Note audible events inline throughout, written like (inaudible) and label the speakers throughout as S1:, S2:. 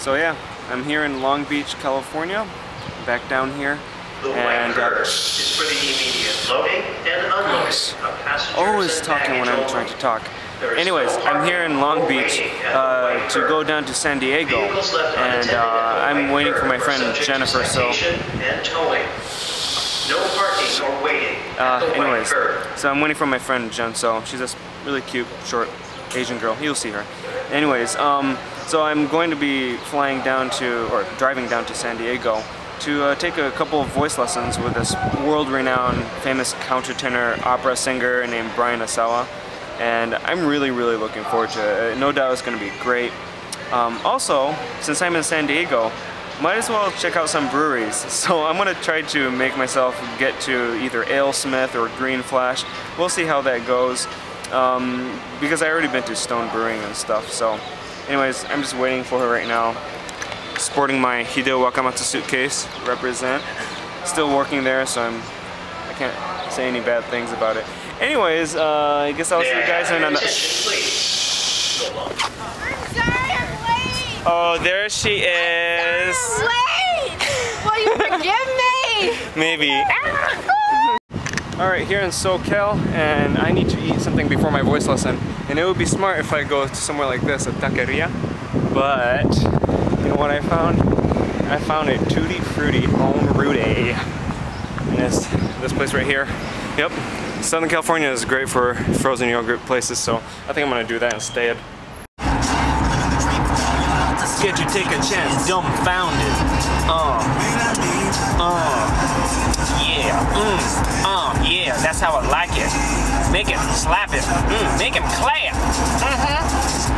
S1: So yeah, I'm here in Long Beach, California, back down here.
S2: The
S1: and uh,
S2: is for the immediate loading and unloading of passengers
S1: always talking when I'm trying to talk. Anyways, I'm here in Long Beach
S2: waiting at the
S1: uh, to go down to San Diego, and uh, I'm waiting for my friend Jennifer. So,
S2: citation and towing. No parking or waiting
S1: uh, anyways, so I'm waiting for my friend Jen. So she's this really cute, short Asian girl. You'll see her. Anyways, um, so I'm going to be flying down to, or driving down to San Diego to uh, take a couple of voice lessons with this world-renowned, famous countertenor opera singer named Brian Asawa. And I'm really, really looking forward to it. No doubt it's going to be great. Um, also, since I'm in San Diego, might as well check out some breweries. (laughs) So I'm gonna try to make myself get to either Alesmith or Green Flash. We'll see how that goes. Um, because I already been to Stone Brewing and stuff. So, anyways, I'm just waiting for her right now. Sporting my Hideo Wakamatsu suitcase, represent. Still working there, so I'm. I can't say any bad things about it. Anyways, uh, I guess I'll see you guys in another.
S2: please.
S3: I'm sorry I'm late.
S1: Oh, there she is.
S3: I'm late. Will you forgive me?
S1: Maybe. Alright, here in SoCal, and I need to eat something before my voice lesson. And it would be smart if I go to somewhere like this, a taqueria. But, you know what I found? I found a Tutti Frutti Home Rude. And it's this place right here. Yep. Southern California is great for frozen yogurt places, so I think I'm gonna do that instead. Scared you take a chance, dumbfounded. Uh. Uh. Yeah. Mm. Uh. Yeah. That's how I like it. Make it slap it. Mm. Make him clap. Mm-hmm.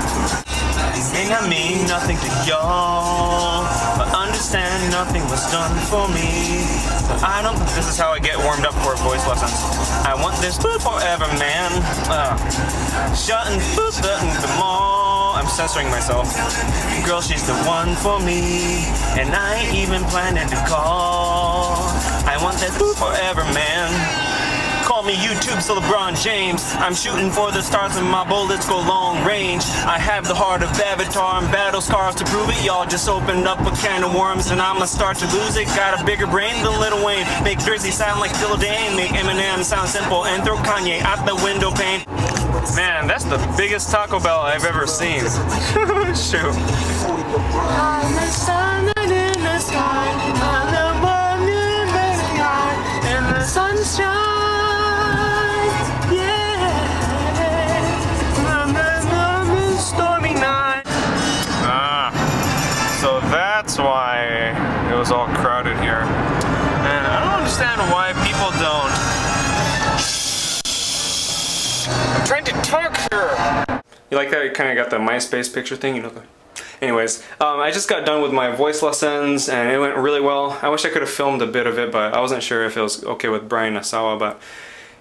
S1: May not mean nothing to y'all, but understand nothing was done for me. I don't. This is how I get warmed up for voice lessons. I want this food forever, man. Uh, shutting food button the mall. I'm censoring myself. Girl, she's the one for me, and I ain't even planning to call. I want that forever, man. Call me YouTube's LeBron James. I'm shooting for the stars and my bullets go long range. I have the heart of Avatar and battle scars to prove it. Y'all just opened up a can of worms and I'ma start to lose it. Got a bigger brain than Lil Wayne. Make Drizzy sound like Phil Dane. Make Eminem sound simple and throw Kanye out the window pane. Man, that's the biggest Taco Bell I've ever seen. (laughs) Shoot. Ah, so that's why it was all crowded here. And I don't understand why trying to talk here. You like that? You kind of got the MySpace picture thing, you know? Anyways, um, I just got done with my voice lessons and it went really well. I wish I could have filmed a bit of it, but I wasn't sure if it was okay with Brian Asawa, but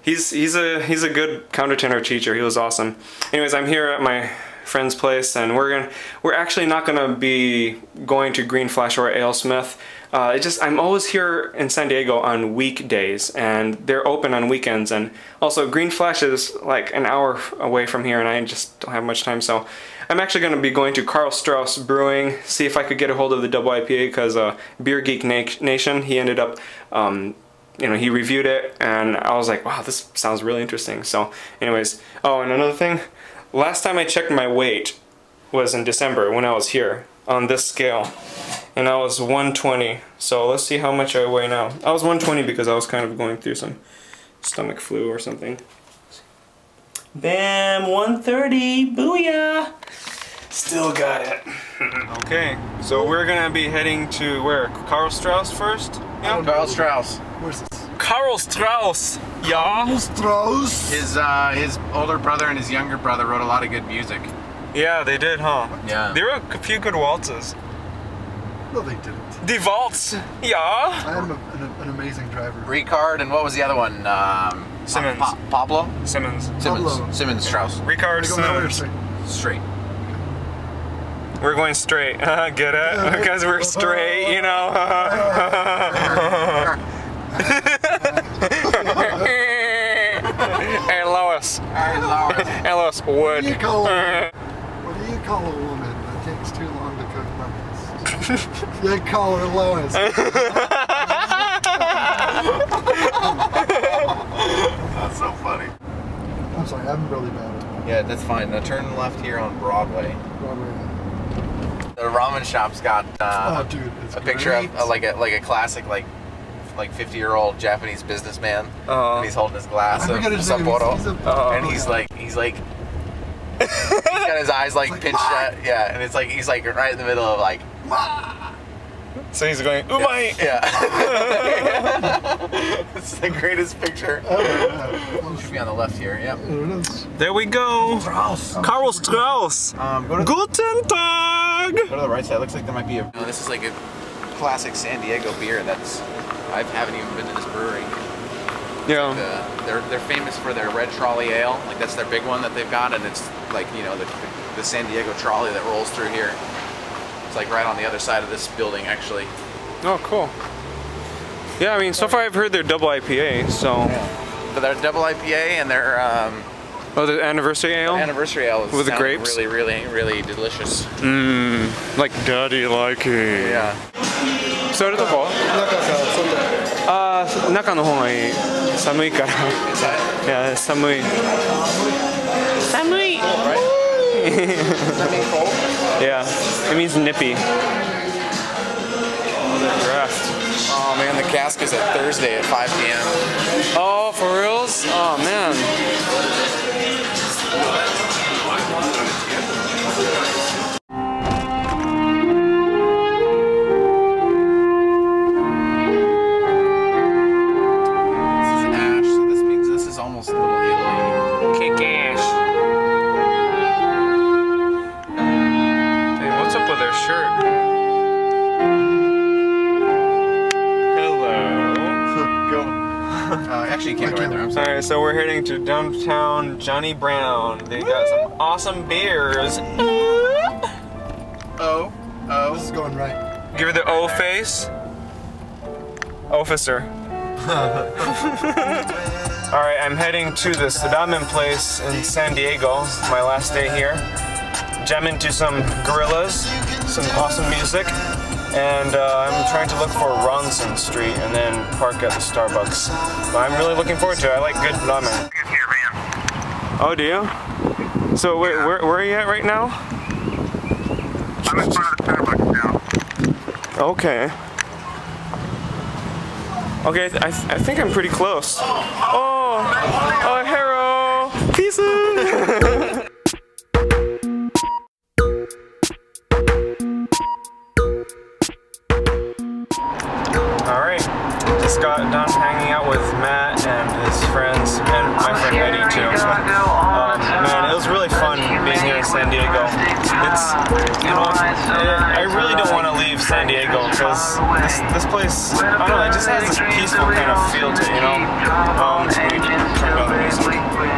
S1: he's he's a he's a good countertenor teacher. He was awesome. Anyways, I'm here at my friend's place and we're gonna we're actually not gonna be going to Green Flash or Alesmith. Uh, it just I'm always here in San Diego on weekdays and they're open on weekends and also Green Flash is like an hour away from here and I just don't have much time so I'm actually going to be going to Karl Strauss Brewing see if I could get a hold of the double IPA because uh, Beer Geek Na Nation he ended up um, you know he reviewed it and I was like wow this sounds really interesting so anyways oh and another thing last time I checked my weight was in December when I was here on this scale and I was 120 so let's see how much I weigh now. I was 120 because I was kind of going through some stomach flu or something. Bam 130 booyah. Still got it. (laughs) Okay so we're gonna be heading to where? Karl Strauss first? Yeah.
S4: Karl Strauss.
S5: Where's this?
S1: Karl Strauss yeah
S5: Strauss.
S4: His uh, his older brother and his younger brother wrote a lot of good music.
S1: yeah they did huh
S4: Yeah.
S1: They were a few good waltzes
S5: No, they didn't.
S1: the waltz yeah
S5: I am a, an, an amazing driver.
S4: Ricard and what was the other one? Um,
S1: Simmons.
S4: Pa- Pa- Pablo?
S1: Simmons
S4: Simmons.
S5: Pablo.
S4: Simmons Strauss.
S1: Ricard
S5: I go that way or
S1: Simmons
S5: straight?
S4: Straight.
S1: We're going straight. (laughs) Get it? (laughs) Because we're straight, you know. (laughs) Hey
S5: What do you call a, what (laughs) do you call a woman that takes too long to cook breakfast? Yeah, call her Lois.
S4: That's so funny.
S5: I'm sorry, I'm really bad at
S4: Yeah, that's fine. Now turn left here on Broadway.
S5: Broadway.
S4: The ramen shop's got uh,
S5: Oh, dude, it's
S4: a picture of uh, like a like a classic like like 50 year old Japanese businessman,
S1: Uh-huh.
S4: and he's holding his glass of
S5: forget.
S4: Sapporo,
S5: He's- he's a-
S1: Uh-huh.
S4: and he's like he's like he's got his eyes like,
S5: like,
S4: pinched
S5: "Ma!"
S4: at, yeah, and it's like he's like right in the middle of like
S1: So he's going, umai!
S4: yeah. (laughs) it's the greatest picture.
S5: Oh, yeah.
S4: Should be on the left here. Yep.
S5: There it is.
S1: There we go.
S5: Strauss.
S1: Karl Strauss.
S4: Um, go to
S1: Guten Tag.
S4: Go to the right side. Looks like there might be a. No, this is like a classic San Diego beer. That's I haven't even been to this brewery.
S1: Yeah.
S4: The, they're they're famous for their red trolley ale. Like that's their big one that they've got, and it's like you know the the San Diego trolley that rolls through here. It's like right on the other side of this building, actually.
S1: Oh, cool. Yeah, I mean, so far I've heard they're double IPA, so.
S4: But they're double IPA, and their um,
S1: Oh, the anniversary ale?
S4: anniversary ale is
S1: With the
S4: sounding
S1: grapes?
S4: really, really, really delicious.
S1: Mmm, like daddy like it.
S4: Yeah.
S1: 座るとこあー中の方がいい 寒いから
S4: Is that
S1: いや寒い寒い (laughs)
S4: does that mean cold?
S1: Yeah, it means nippy. Draft.
S4: Oh man, the cask is at Thursday at 5 p.m.
S1: Oh, for reals? Oh man.
S4: Actually, can't go right there. I'm sorry.
S1: Alright, so we're heading to downtown Johnny Brown. They got some awesome beers.
S4: Oh, oh.
S5: This is going right.
S1: Give her the O face. Officer. (laughs) Alright, I'm heading to the ramen place in San Diego. My last day here. Jamming to some Gorillaz, some awesome music. And uh, I'm trying to look for Ronson Street and then park at the Starbucks. But I'm really looking forward to it. I like good ramen. Oh, do you? So where, where, where are you at right now?
S6: I'm in front of the Starbucks now.
S1: Okay. Okay, I, th- I, think I'm pretty close. Oh, oh, Hero, pieces. (laughs) just got done hanging out with Matt and his friends and my friend Eddie too. Um, man, it was really fun being here in San Diego. It's, you know, I really don't want to leave San Diego because this, this place, I don't know, it just has this peaceful kind of feel to it, you know? Um, let me turn down the music.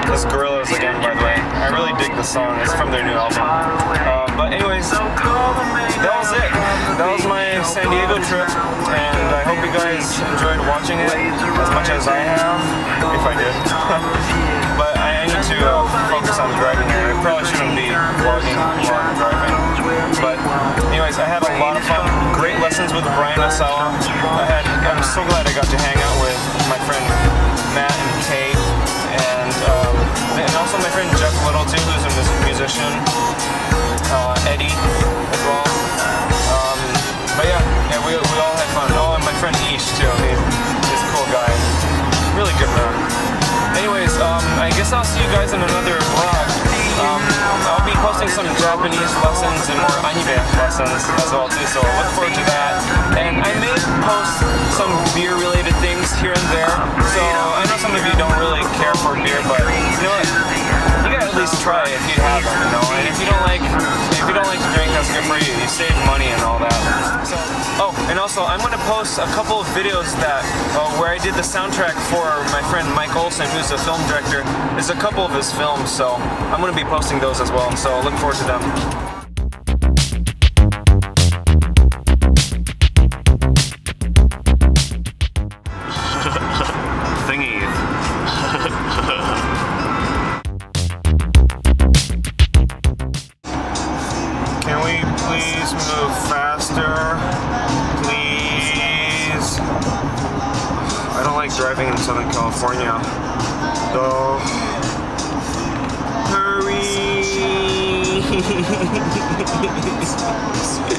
S1: This Gorillaz again, by the way. I really dig the song. It's from their new album. Uh, but anyways, that was it. That was my San Diego trip, and I hope you guys enjoyed watching it as much as I have, if I did. (laughs) but I need to uh, focus on driving here. I probably shouldn't be vlogging while I'm driving. But anyways, I had a lot of fun. Great lessons with Brian Asawa. I had. I'm so glad I got to hang out with my friend Matt and and also my friend Jeff Little too, who's a musician. Uh, Eddie as well. Um, but yeah, yeah, we, we all had fun. Oh, and my friend Ish too. He, he's a cool guy. Really good man. Anyways, um, I guess I'll see you guys in another vlog. Um, I'll be posting some Japanese lessons and more anime lessons as well too, so look forward to that. And I may post some beer related things here and there. So I know some of you don't really care for beer, but you know what? Least try if you have them, you know. And if you don't like, if you don't like to drink, that's good for you. You save money and all that. So, oh, and also I'm gonna post a couple of videos that uh, where I did the soundtrack for my friend Mike Olson, who's a film director. There's a couple of his films, so I'm gonna be posting those as well. So look forward to them. Please move faster. Please. I don't like driving in Southern California. Though. Hurry. (laughs)